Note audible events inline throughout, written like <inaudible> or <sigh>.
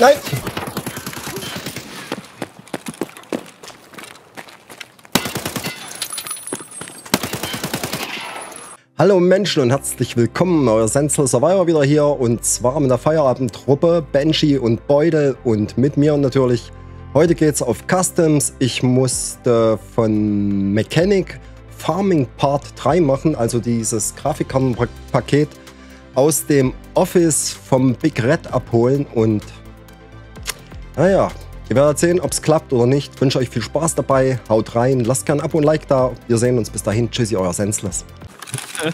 Nein! Hallo Menschen und herzlich willkommen, euer Senzel Survivor wieder hier und zwar mit der Feierabendtruppe Banshee und Beutel und mit mir natürlich. Heute geht's auf Customs. Ich musste von Mechanic Farming Part 3 machen, also dieses Grafikkartenpaket aus dem Office vom Big Red abholen und naja, ihr werdet sehen, ob es klappt oder nicht. Ich wünsche euch viel Spaß dabei, haut rein, lasst gerne ein Abo und Like da. Wir sehen uns bis dahin. Tschüssi, euer Sensles. <laughs>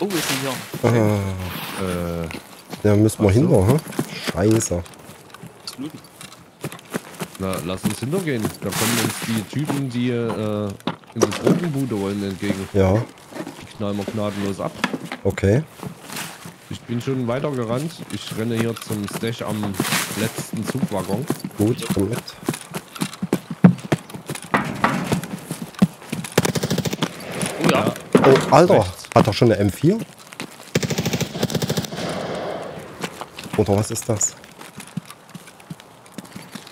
oh, ist ein Jan. Ah, äh, da müssen wir hinter, hm? Scheiße. Na, lass uns hintergehen. Da kommen uns die Typen, die äh, in die Drogenbude wollen, entgegen. Ja. Die knallen wir gnadenlos ab. Okay. Ich bin schon weiter gerannt. Ich renne hier zum Stash am letzten Zugwaggon. Gut, komm mit. Oh ja. Oh, Alter, Rechts. hat er schon eine M4? Oder was ist das?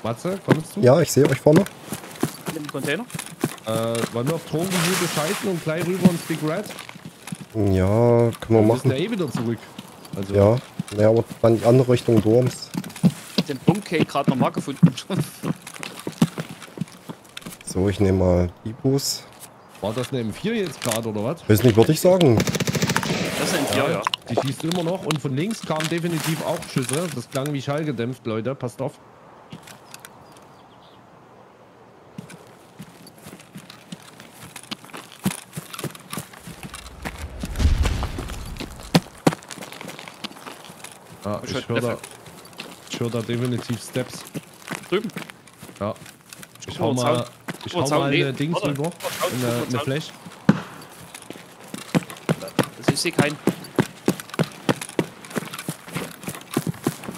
Matze, kommst du? Ja, ich sehe euch vorne. Im Container. Äh, wollen wir auf Drogenbude scheißen und gleich rüber ins Big Red? Ja, können wir Dann ist der machen. eh wieder zurück. Also, Ja, ja, aber dann die andere Richtung Dorms. Den Bunkcake gerade nochmal gefunden. <laughs> So, ich nehme mal Ibus. War das eine M4 jetzt gerade oder was? Weiß nicht, würde ich sagen. Das sind ja, ja. Die schießt immer noch und von links kamen definitiv auch Schüsse. Das klang wie schallgedämpft, Leute. Passt auf. Ja, Ich höre da, ich hör da definitiv Steps. Drüben. Ja. Ich hau mal, ich hau mal Nee, eine Dings rüber. Eine. Flash. Also ich sehe keinen.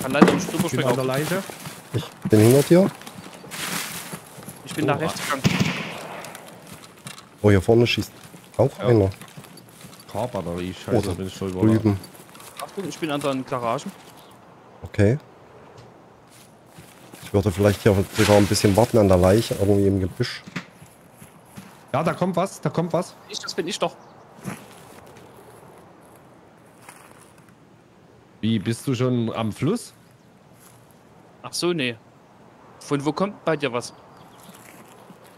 Kann leider nicht drüber Ich bin an der springen. Leiche. Ich bin hinter dir. Ich bin Oh, nach rechts gegangen. Oh, hier vorne schießt auch Ja. einer. Carbatterie, scheiße, Oder bin ich voll drüben. Achtung, ich bin an den Garagen. Okay. Ich würde vielleicht hier sogar ein bisschen warten an der Leiche, irgendwie im Gebüsch. Ja, da kommt was, da kommt was. Ich, das bin ich doch. Wie, bist du schon am Fluss? Ach so, nee. Von wo kommt bei dir was?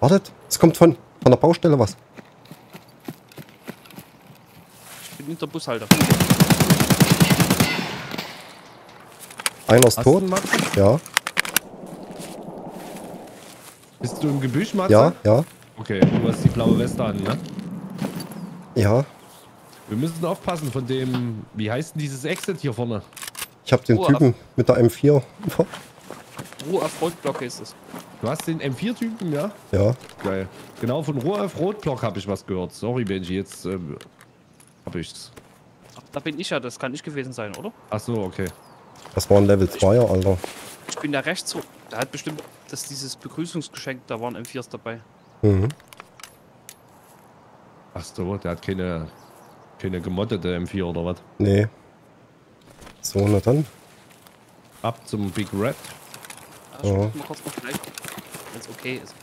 Wartet, es kommt von, von der Baustelle was. Ich bin hinter Bushalter. Einer ist Hast tot. Ja, Bist du im Gebüsch, Matze? ja, ja, Okay, du hast die blaue Weste an, ne? ja. Wir müssen aufpassen von dem, wie heißt denn dieses Exit hier vorne? Ich habe den Oh, Typen mit der M4. Ruhe auf Rotblocke ist es. Du hast den M4-Typen, ja? Ja, Geil. Genau, von Ruhr auf Rotblock habe ich was gehört. Sorry, Benji, jetzt ähm, habe ich's. Ach, da bin ich ja, das kann ich gewesen sein, oder? Ach so, okay. Das war ein Level 2er, Alter. Ich bin da rechts so. Da hat bestimmt das dieses Begrüßungsgeschenk, da waren M4s dabei. Mhm. Ach so, der hat keine, keine gemoddete M4 oder was? Nee. So, na dann. Ab zum Big Red. Ich Ja. mal kurz gleich, wenn es okay ist.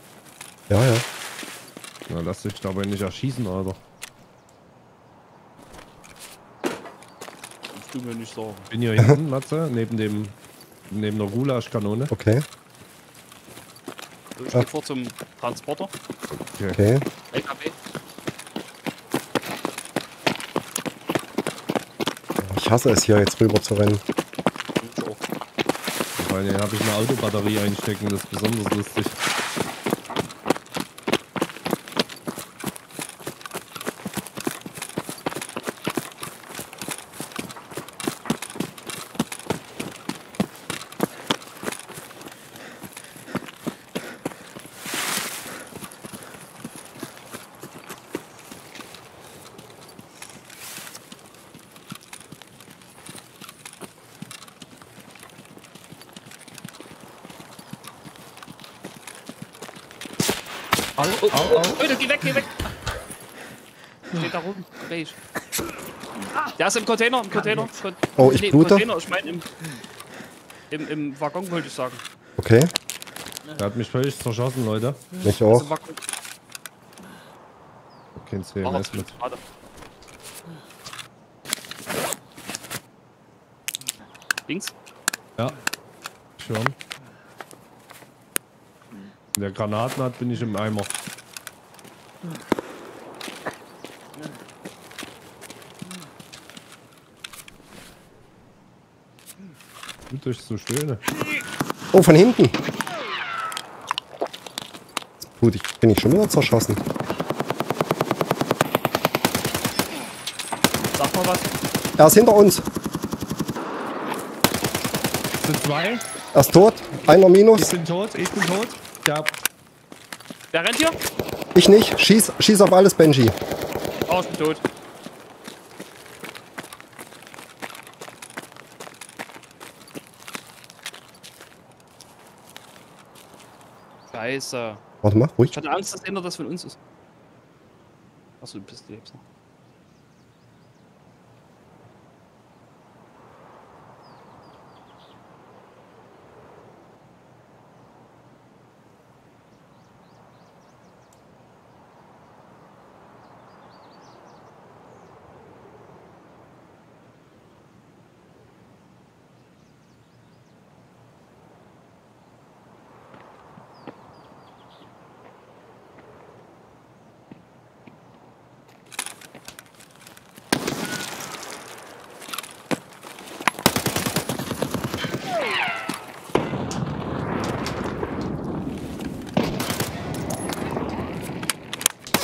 Ja, ja. Na, lass dich dabei nicht erschießen, Alter. Du mir nicht sagen. Bin hier hinten, Matze, neben dem, neben der Gulaschkanone. Okay, So, ich Ah. geh vor zum Transporter. Okay. okay. LKW. Ich hasse es hier jetzt rüber zu rennen. Weil hier habe ich eine Autobatterie einstecken, das ist besonders lustig. Au, oh, oh, oh, Leute, geh weg, geh weg. Steht da oben. Beige. Der ist im Container, im Container. Con Oh, ich blute. Container, ich meine im. Im, Im Waggon wollte ich sagen. Okay, Der hat mich völlig zerschossen, Leute. mich Also auch. Waggon. Kein CMS mit. gerade. Links. Ja. Schon. Der Granaten hat, bin ich im Eimer. Gut, das ist so schön. Oh, von hinten. Gut, ich bin ich schon wieder zerschossen. Sag mal was. Er ist hinter uns. Sind zwei. Er ist tot. Einer Ich minus. bin tot. Ich bin tot. Ja. Wer rennt hier? Ich nicht. Schieß, schieß auf alles, Benji. Oh, ich bin tot. Scheiße. Warte mal, ruhig. Ich hatte Angst, dass einer das von uns ist. Achso, du bist lebst noch.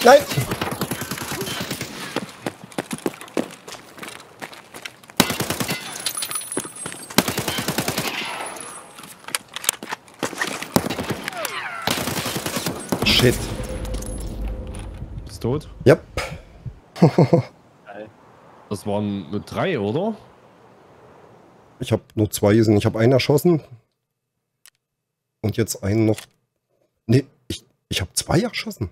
Nein! Shit. Ist tot. Yep. <laughs> Das waren nur drei, oder? Ich habe nur zwei gesehen. Ich habe einen erschossen. Und jetzt einen noch. Nee, ich, ich habe zwei erschossen.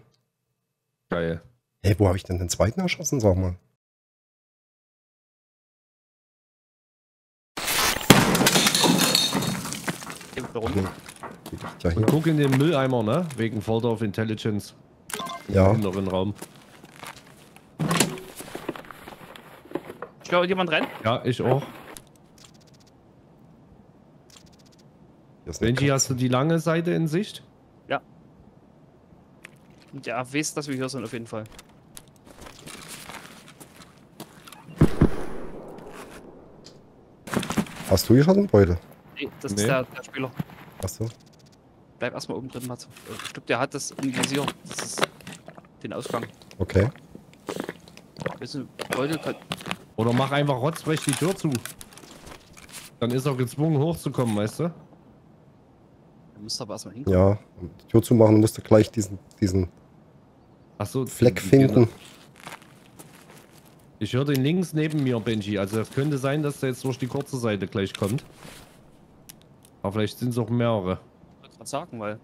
Geil. Hey, wo habe ich denn den zweiten erschossen? Sag mal. Nee. Ja Und guck in den Mülleimer, ne? Wegen Folder of Intelligence. Im Ja. inneren Raum. Stört jemand rennen? Ja, ich auch. Benji, hast du die lange Seite in Sicht? Und ja, wisst, dass wir hier sind auf jeden Fall. Hast du geschossen, Beutel? Nee, das Nee. ist der, der Spieler. Achso. Bleib erstmal oben drin, Matze. Ich glaube, der hat das im Visier. Das ist den Ausgang. Okay. Weißt du, Leute, kann, Oder mach einfach rotzfrech die Tür zu. Dann ist er gezwungen hochzukommen, weißt du? der muss aber erstmal hinkommen. Ja. Um die Tür zu machen, musst du gleich diesen, diesen Achso. Fleck finden. Ich höre den links neben mir, Benji. Also es könnte sein, dass der jetzt durch die kurze Seite gleich kommt. Aber vielleicht sind es auch mehrere. Ich wollte gerade sagen, weil.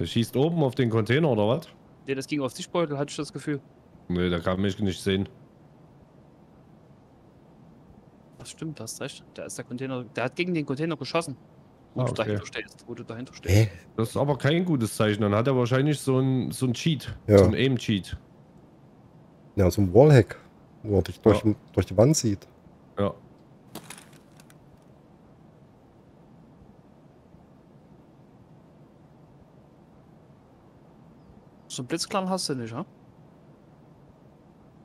Der schießt oben auf den Container oder was? Nee, das ging auf Tischbeutel, hatte ich das Gefühl. Nee, der kann mich nicht sehen. Das stimmt, du hast recht. Der ist der Container. Der hat gegen den Container geschossen. Wo Ah, du okay. dahinter stehst. Wo du dahinter stehst. Hä? Das ist aber kein gutes Zeichen. Dann hat er wahrscheinlich so ein, so ein Cheat. Ja. So ein Aim-Cheat. Ja, so ein Wallhack, wo er dich durch, Ja. durch die Wand sieht. Ja. So einen Blitzklang hast du nicht, ha?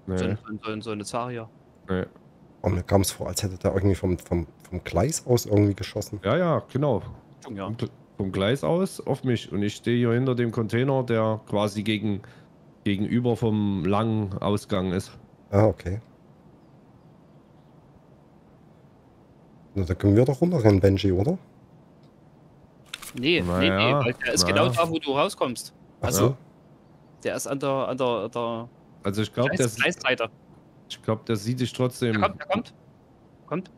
So, Nee, eine, so, eine, so eine Zarya. nee. Aber mir kam es vor, als hätte der irgendwie vom, vom, vom Gleis aus irgendwie geschossen. Ja, ja, genau. Ja. Vom, Gl- vom Gleis aus auf mich. Und ich stehe hier hinter dem Container, der quasi gegen, gegenüber vom langen Ausgang ist. Ah, okay. Na, da können wir doch runterrennen, Benji, oder? Nee, nee, nee, Naja, weil der ist naja. genau da, wo du rauskommst. Also, Achso. der ist an der, an der, der Also ich glaube, Gleis, der, Gleisseite. Ich glaub, der sieht dich trotzdem. Der kommt, der kommt. Kommt.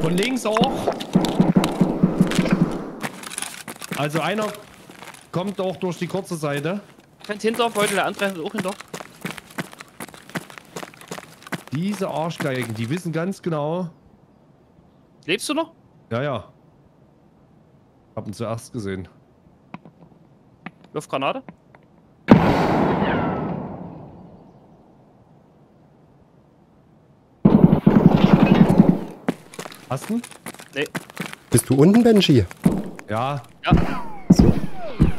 Von links auch. Also einer kommt auch durch die kurze Seite. Rennt hinter, Beutel, der andere rennt auch hinter. Diese Arschgeigen, die wissen ganz genau. Lebst du noch? Ja, ja. Hab ihn zuerst gesehen. Luftgranate? Hast du? Nee. Bist du unten, Benji? Ja. Ja. So,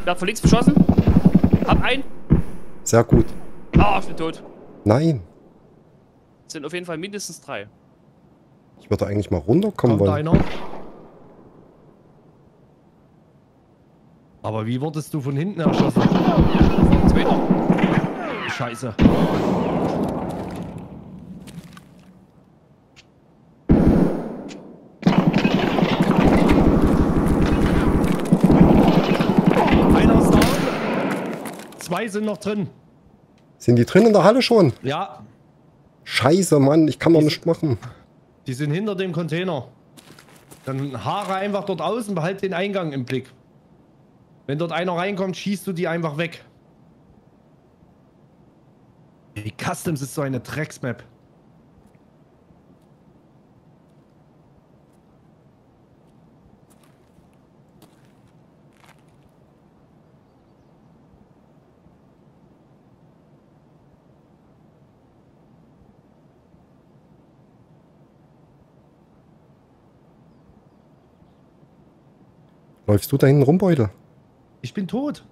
Wer hat von links beschossen? Hab einen. sehr gut. Ah, ich bin tot. Nein, Es sind auf jeden Fall mindestens drei. ich würde eigentlich mal runterkommen Kommt wollen. einer. Aber wie wurdest du von hinten erschossen? Zweiter. Scheiße. Einer ist down. Zwei sind noch drin. Sind die drin in der Halle schon? Ja, Scheiße, Mann, ich kann doch nichts machen. die sind hinter dem Container. Dann haare einfach dort außen, behalt den Eingang im Blick. Wenn dort einer reinkommt, schießt du die einfach weg. Die Customs ist so eine Drecksmap. Läufst du da hinten rum, Beutel? Ich bin tot.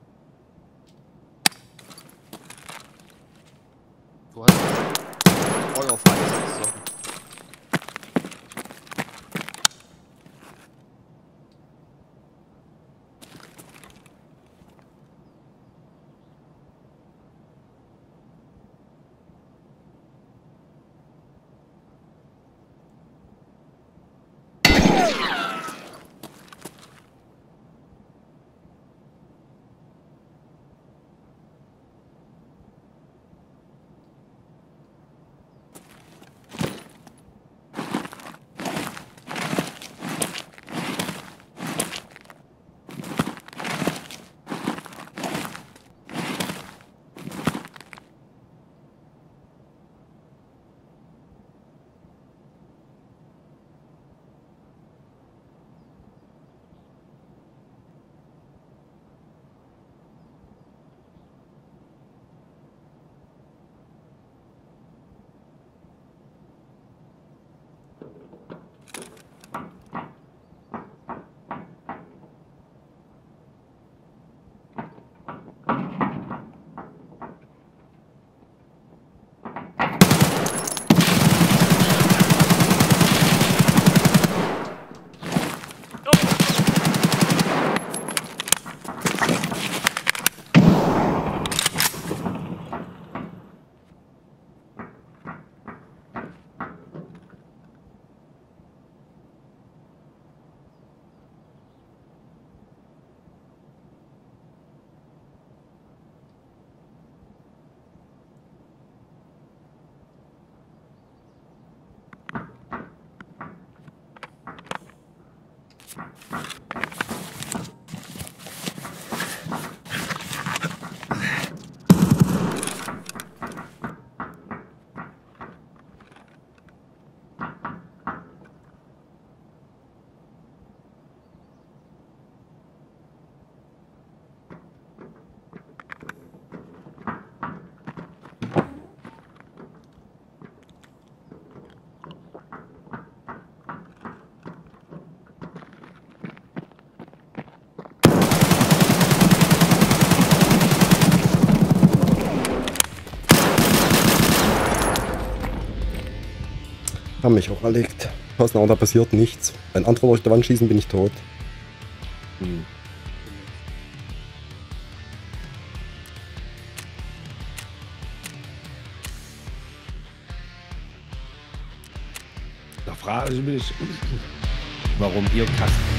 Haben mich auch erlegt. Passen, aber da passiert nichts. Wenn andere durch die Wand schießen, bin ich tot. Da frage ich mich, warum ihr Kasten